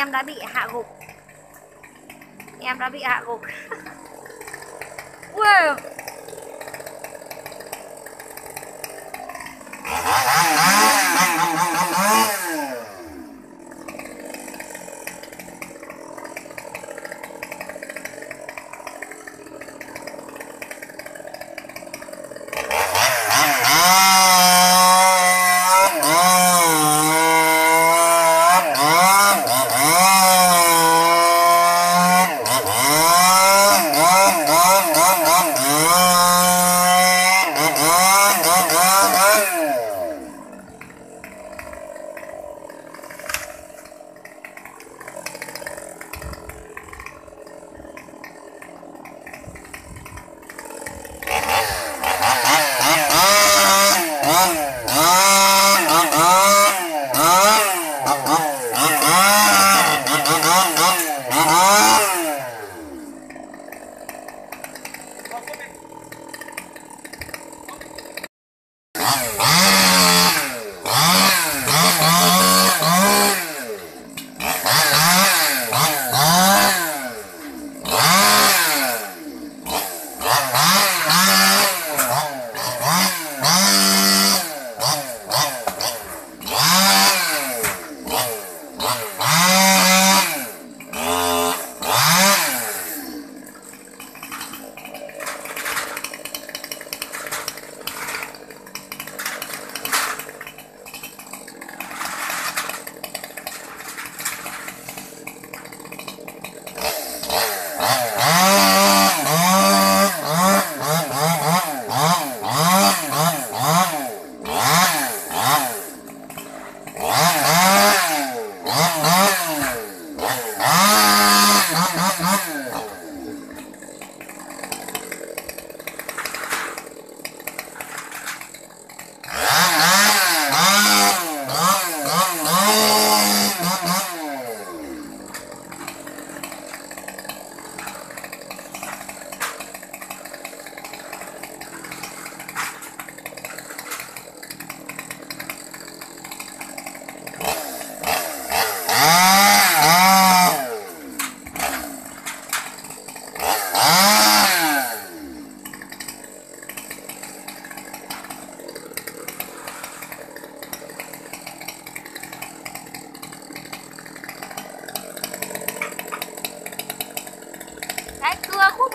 em đã bị hạ gục em đã bị hạ gục wow.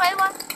ayy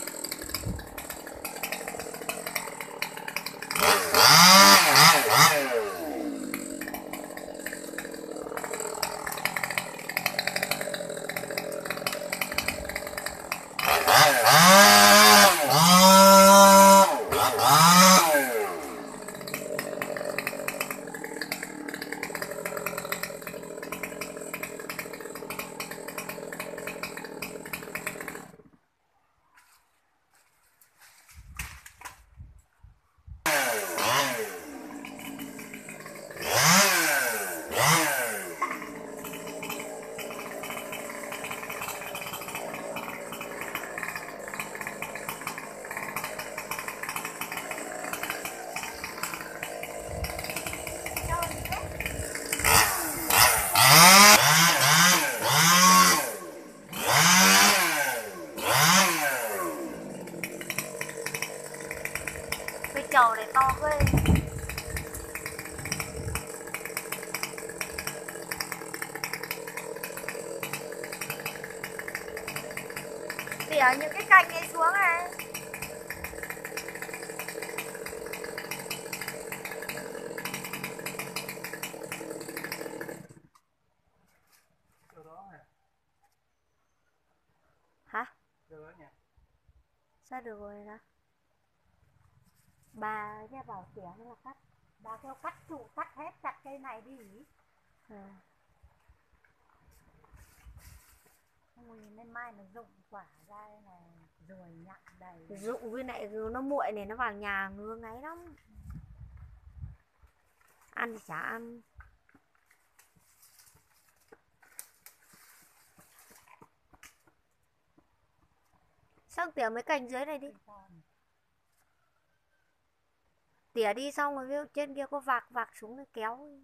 Tỉa những cái cành này xuống này Hả? Sao được rồi hả? Bà ra bảo tỉa hay là cắt? bà kêu cắt trụ cắt hết chặt cây này đi À. Ui, nên mai nó rụng quả ra đây này. Rồi nhặng đầy rụng với lại nó muội này nó vào nhà ngứa ngáy lắm. Ăn thì chả ăn. Sang tỉa mấy cành dưới này đi. Tỉa đi xong rồi trên kia có vạc vạc xuống rồi kéo.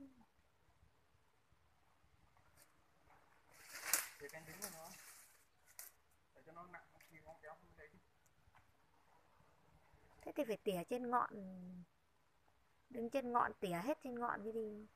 Cái cành đứng của nó thế thì phải tỉa trên ngọn, đứng trên ngọn, tỉa hết trên ngọn cái gì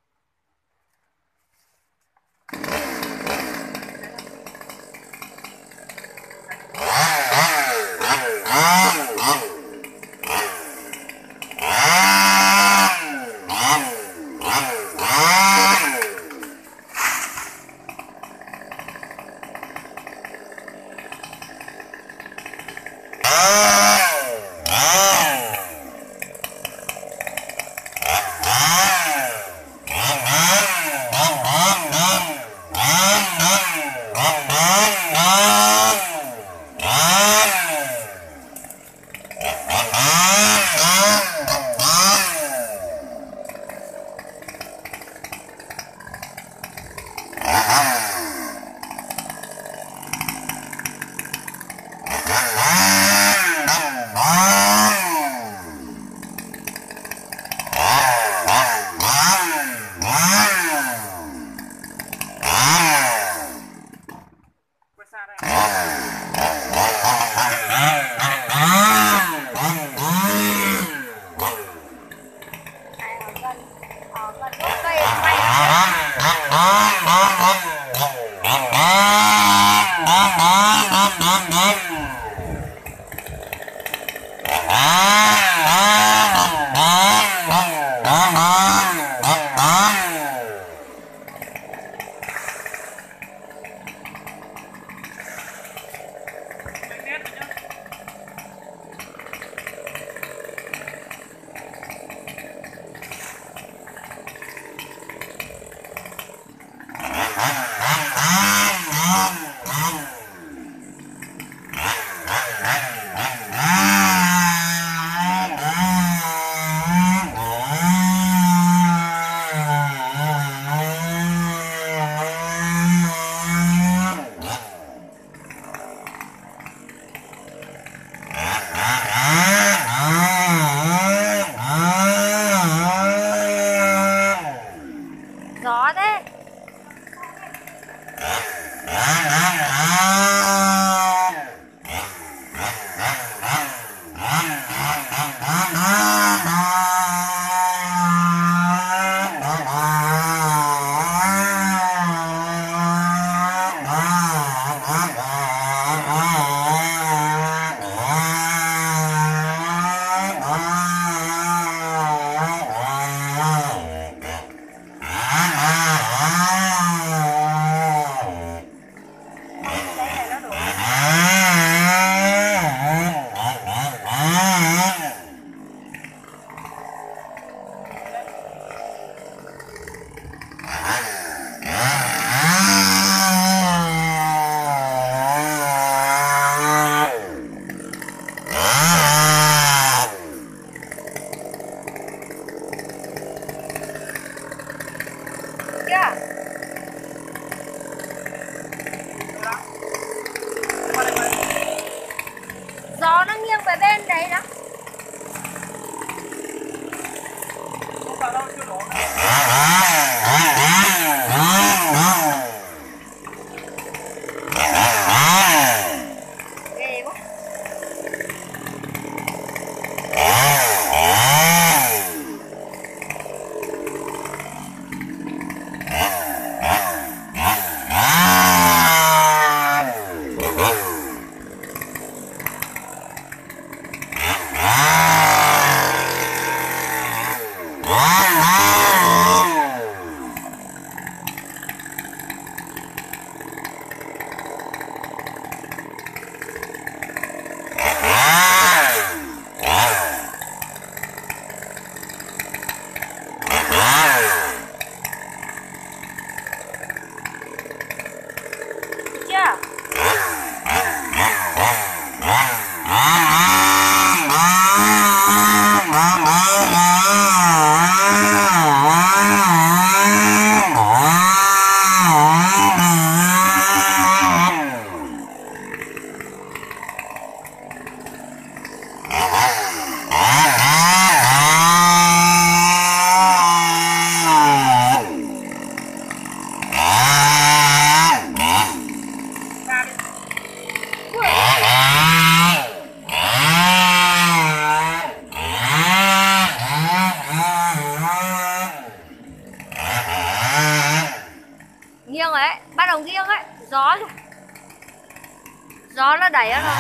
nó đẩy nó rồi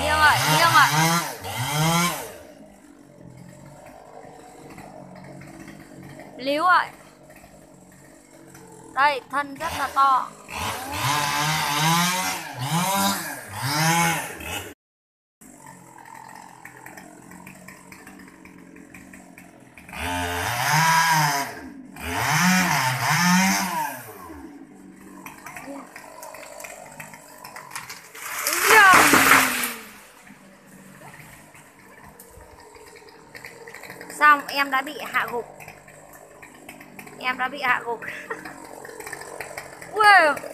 nghiêng rồi nghiêng rồi líu rồi đây, thân rất là to. Xong em đã bị hạ gục? Em đã bị hạ gục. Wow.